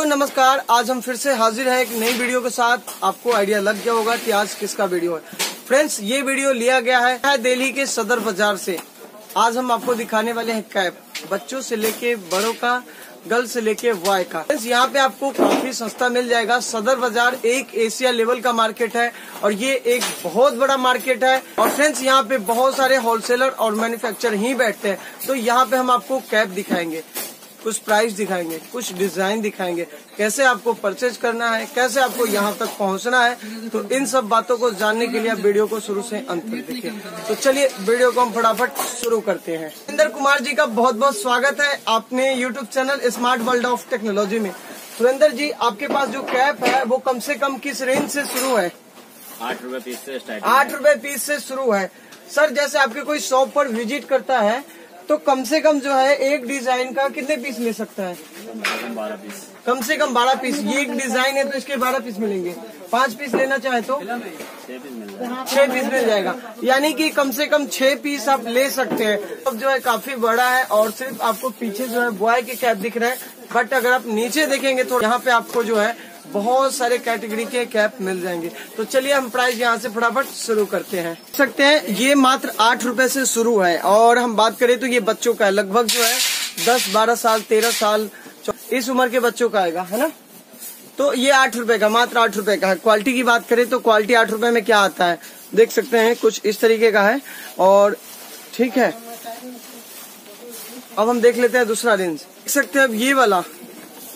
दोस्तों, नमस्कार। आज हम फिर से हाजिर हैं एक नई वीडियो के साथ। आपको आइडिया लग गया होगा कि आज किसका वीडियो है। फ्रेंड्स, ये वीडियो लिया गया है दिल्ली के सदर बाज़ार से। आज हम आपको दिखाने वाले हैं कैप बच्चों से लेके बड़ों का, गर्ल से लेके बॉय का। यहाँ पे आपको काफ़ी सस्ता मिल जाएगा। सदर बाज़ार एक एशिया लेवल का मार्केट है और ये एक बहुत बड़ा मार्केट है। और फ्रेंड्स, यहाँ पे बहुत सारे होलसेलर और मैन्युफैक्चर ही बैठते हैं। तो यहाँ पे हम आपको कैप दिखाएँगे। कुछ प्राइस दिखाएँगे कुछ डिज़ाइन दिखाएँगे कैसे आपको परचेज करना है कैसे आपको यहाँ तक पहुँचना है तो इन सब बातों को जानने के लिए आप वीडियो को शुरू से अंत तक देखिए। तो चलिए वीडियो को हम फटाफट शुरू करते हैं। इंदर कुमार जी का बहुत बहुत स्वागत है आपने YouTube channel smart world of technology में। सुरेंद्र जी आपके पास जो कैप है वो कम से कम किस रेंज से शुरू है? आठ रूपए पीस से आठ रूपए पीस से शुरू है। सर जैसे आपके कोई शॉप पर विज़िट करता है तो कम से कम जो है एक डिज़ाइन का कितने पीस ले सकता है? कम से कम बारह पीस। ये एक डिज़ाइन है तो इसके बारह पीस मिलेंगे। पाँच पीस लेना चाहे तो? छह पीस मिल जाएगा। यानी कि कम से कम छह पीस आप ले सकते हैं। अब जो है काफ़ी बड़ा है और सिर्फ़ आपको पीछे जो है बॉय के कैप दिख रहे हैं। बट अगर आप नीचे देखेंगे तो यहाँ पे आपको जो है बहुत सारे कैटेगरी के कैप मिल जाएँगे। तो चलिए हम प्राइस यहाँ से फटाफट शुरू करते हैं। देख सकते हैं, ये मात्र आठ रूपए से शुरू है। और हम बात करें तो ये बच्चों का है। लगभग जो है, दस, बारह साल, तेरह साल इस उम्र के बच्चों का आएगा, है ना? तो ये आठ रुपए का, मात्र आठ रुपए का है। क्वालिटी की बात करें तो क्वालिटी आठ रुपए में क्या आता है? देख सकते हैं, कुछ इस तरीके का है। और ठीक है। अब हम देख लेते हैं दूसरा रेंज देख सकते हैं, अब ये वाला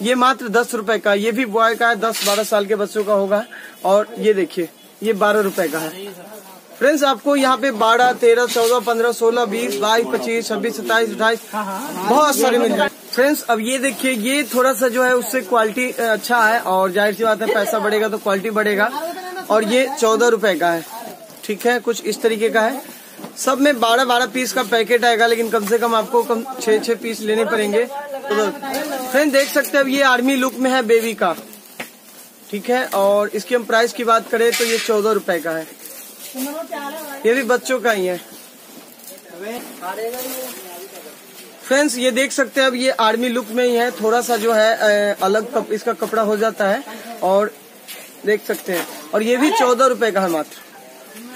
ये मात्र दस रुपए का, ये भी बॉय का है, दस बारह साल के बच्चों का होगा। और ये देखिए, ये बारह रुपए का है। फ्रेंड्स आपको यहाँ पे बारह, तेरह, चौदह, पंद्रह, सोलह, बीस, बाईस, पच्चीस, छब्बीस, सत्ताईस, अट्ठाईस, बहुत सारे मिल जाए फ्रेंड्स अब ये देखिए, ये थोड़ा सा जो है, उससे क्वालिटी अच्छा है। और ज़ाहिर सी बात है, पैसा बढ़ेगा तो क्वालिटी बढ़ेगा। और ये चौदह रुपए का है। ठीक है, कुछ इस तरीके का है। सब में बारह बारह पीस का पैकेट आएगा, लेकिन कम से कम आपको कम छह छह पीस लेने पड़ेंगे। तो फ्रेंड देख सकते हैं अब ये आर्मी लुक में है बेबी का। ठीक है और इसकी हम प्राइस की बात करें तो ये चौदह रुपए का है। ये भी बच्चों का ही है। फ्रेंड्स ये देख सकते हैं अब ये आर्मी लुक में ही है। थोड़ा सा जो है अलग कप, इसका कपड़ा हो जाता है और देख सकते हैं। और ये भी चौदह रुपए का है मात्र।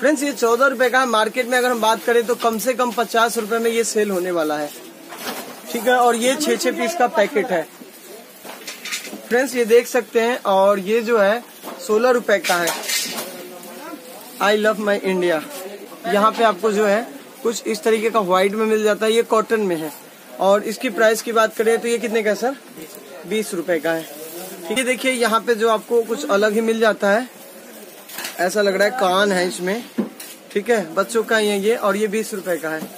फ्रेंड्स ये चौदह रुपए का मार्केट में अगर हम बात करें तो कम से कम पचास रुपए में ये सेल होने वाला है। ठीक है, और ये छह छह पीस का पैकेट है। फ्रेंड्स ये देख सकते हैं, और ये जो है, सोलह रुपए का है। आई लव माई इंडिया यहाँ पे आपको जो है, कुछ इस तरीके का व्हाइट में मिल जाता है, ये कॉटन में है। और इसकी प्राइस की बात करें तो ये कितने का सर बीस रुपए का है। ठीक है, देखिए, यहाँ पे जो आपको कुछ अलग ही मिल जाता है। ऐसा लग रहा है कान है इसमें। ठीक है, बच्चों का ये ये, और ये बीस रुपए का है।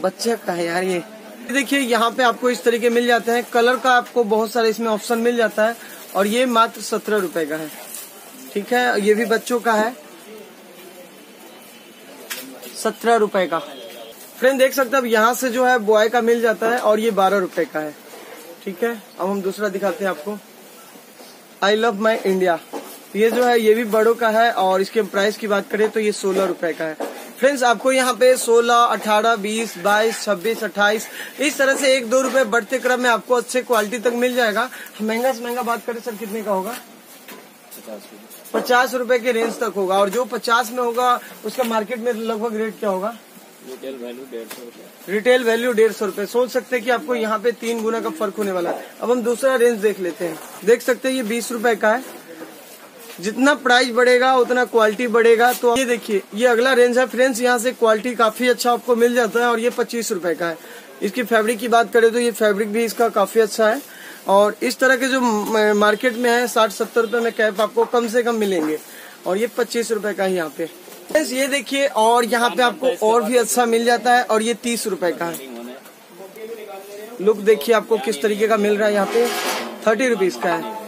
बच्चे का है यार ये। देखिए, यहाँ पे आपको इस तरीके मिल जाते हैं। कलर का आपको बहुत सारे इसमें ऑप्शन मिल जाता है और ये मात्र सत्रह रुपए का है। ठीक है? ये भी बच्चों का है। सत्रह रुपए का। फ्रेंड, देख सकते हैं, अब यहाँ से जो है बॉय का मिल जाता है और ये बारह रुपए का है। ठीक है? अब हम दूसरा दिखाते हैं आपको। आई लव माई इंडिया ये जो है, ये भी बड़ों का है और इसके प्राइस की बात करें तो ये सोलह रुपए का है। फ्रेंड्स आपको यहाँ पे 16, 18, 20, 22, 26, 28 इस तरह से एक दो रुपए बढ़ते क्रम में आपको अच्छे क्वालिटी तक मिल जाएगा। महँगा से महँगा बात करें सर कितने का होगा? पचास रुपए के रेंज तक होगा। और जो पचास में होगा उसका मार्केट में लगभग रेट क्या होगा? रिटेल वैल्यू डेढ़ सौ रुपये रिटेल वैल्यू डेढ़ सौ रुपये सोच सकते हैं कि आपको यहाँ पे तीन गुना का फ़र्क होने वाला है। अब हम दूसरा रेंज देख लेते हैं। देख सकते हैं ये बीस रुपए का है। जितना प्राइस बढ़ेगा, उतना क्वालिटी बढ़ेगा। तो ये देखिए, ये अगला रेंज है। फ्रेंड्स यहाँ से क्वालिटी काफ़ी अच्छा आपको मिल जाता है और ये पच्चीस रुपए का है। इसकी फैब्रिक की बात करें तो ये फैब्रिक भी इसका काफ़ी अच्छा है। और इस तरह के जो मार्केट में है, साठ, सत्तर रुपए में कैप आपको कम से कम मिलेंगे। और ये पच्चीस रुपए का यहाँ पे। फ्रेंड्स ये देखिए, और यहाँ पे आपको और भी अच्छा मिल जाता है और ये तीस रुपए का है। लुक देखिए आपको किस तरीके का मिल रहा है यहाँ पे। थर्टी रुपीज़ का है।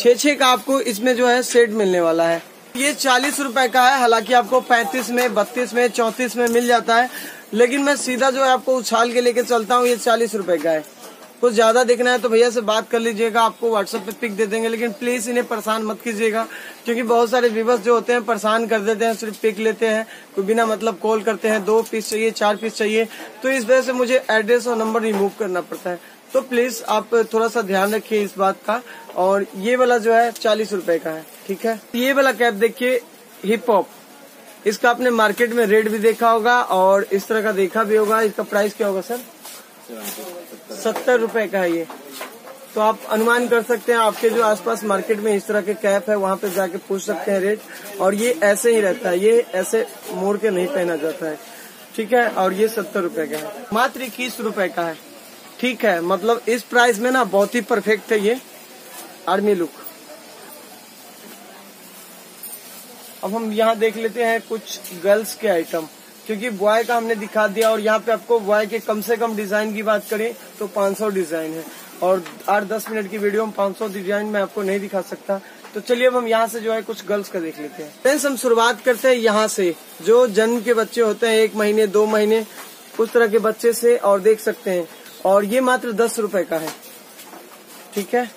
छह छह का आपको इसमें जो है सेट मिलने वाला है। ये चालीस रुपए का है, हालाँकि आपको पैंतीस में, बत्तीस में, चौतीस में मिल जाता है। लेकिन मैं सीधा जो है आपको उछाल के लेके चलता हूँ, ये चालीस रुपए का है। कुछ ज़्यादा देखना है तो भैया से बात कर लीजिएगा, आपको व्हाट्सएप पे पिक दे देंगे। लेकिन प्लीज़ इन्हें परेशान मत कीजिएगा, क्योंकि बहुत सारे व्यूवर्स जो होते हैं परेशान कर देते हैं, सिर्फ़ पिक लेते हैं, कोई बिना मतलब कॉल करते हैं, दो पीस चाहिए, चार पीस चाहिए। तो इस वजह से मुझे एड्रेस और नंबर रिमूव करना पड़ता है। तो प्लीज़ आप थोड़ा सा ध्यान रखिए इस बात का। और ये वाला जो है, चालीस रुपये का है, ठीक है? ये वाला कैप देखिए हिप हॉप इसका आपने मार्केट में रेट भी देखा होगा और इस तरह का देखा भी होगा। इसका प्राइस क्या होगा सर सत्तर रुपये का है ये। तो आप अनुमान कर सकते हैं, आपके जो आसपास मार्केट में इस तरह के कैप है, वहाँ पे जाके पूछ सकते हैं रेट और ये ऐसे ही रहता है, ये ऐसे मोड़ के नहीं पहना जाता है, ठीक है? और ये सत्तर रुपये का है। मात्र इक्कीस रुपये का है। ठीक है मतलब इस प्राइस में ना बहुत ही परफेक्ट है ये आर्मी लुक अब हम यहाँ देख लेते हैं कुछ गर्ल्स के आइटम क्योंकि बॉय का हमने दिखा दिया और यहाँ पे आपको बॉय के कम से कम डिज़ाइन की बात करें तो 500 डिज़ाइन है। और आठ दस मिनट की वीडियो में 500 डिज़ाइन मैं आपको नहीं दिखा सकता। तो चलिए अब हम यहाँ से जो है कुछ गर्ल्स का देख लेते हैं। फ्रेंड्स हम शुरुआत करते हैं यहाँ से। जो जन्म के बच्चे होते हैं, एक महीने, दो महीने, उस तरह के बच्चे से और देख सकते हैं। और ये मात्र दस रुपये का है। ठीक है?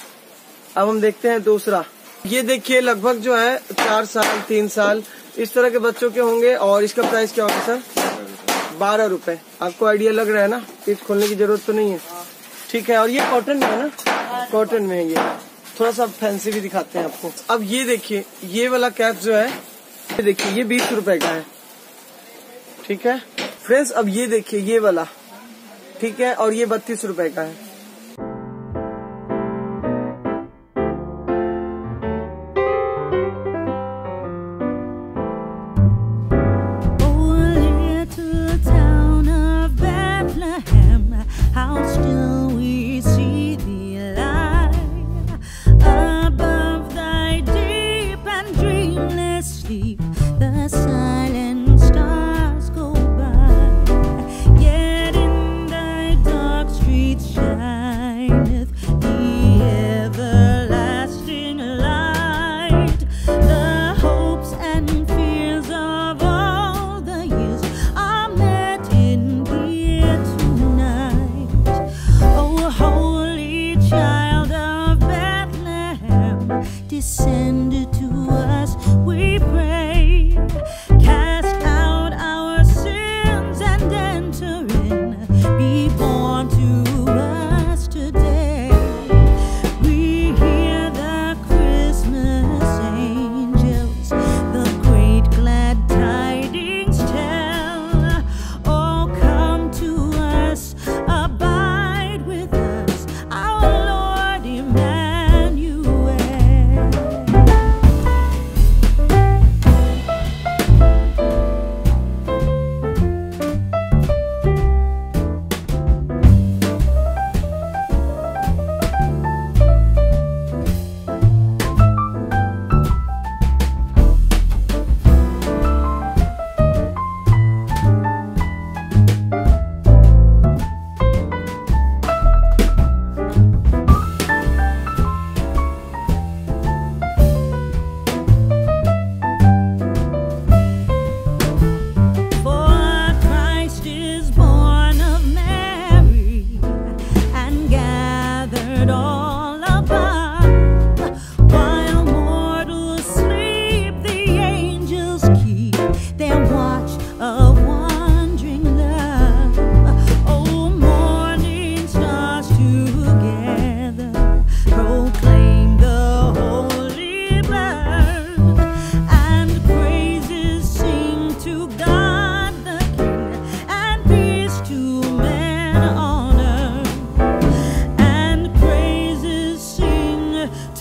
अब हम देखते हैं दूसरा। ये देखिए, लगभग जो है, चार साल, तीन साल, इस तरह के बच्चों के होंगे, और इसका प्राइस क्या होगा, सर? बारह रूपए। आपको आइडिया लग रहा है ना? पीस खोलने की ज़रूरत तो नहीं है। ठीक है, और ये कॉटन में है ना? कॉटन में है ये। थोड़ा सा फैंसी भी दिखाते हैं आपको। अब ये देखिए, ये वाला कैप जो है, ये देखिए, ये बीस रूपए का है। ठीक है? फ्रेंड्स अब ये देखिए, ये वाला। ठीक है? और ये बत्तीस रूपए का है।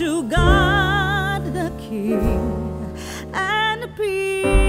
to God the King and peace.